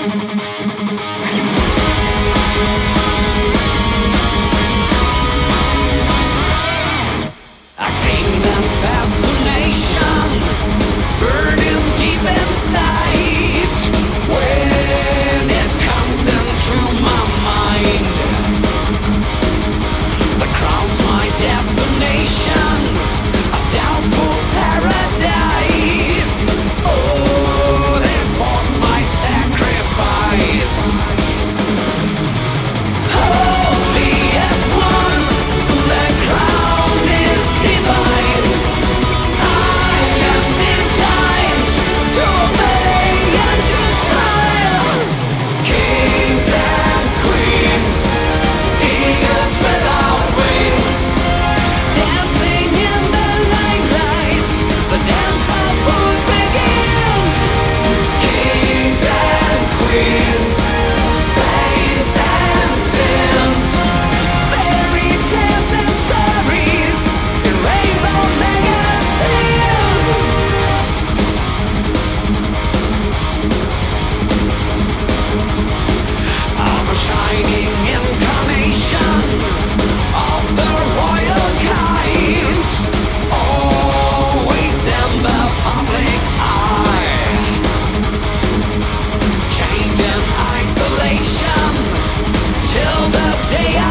Thank day I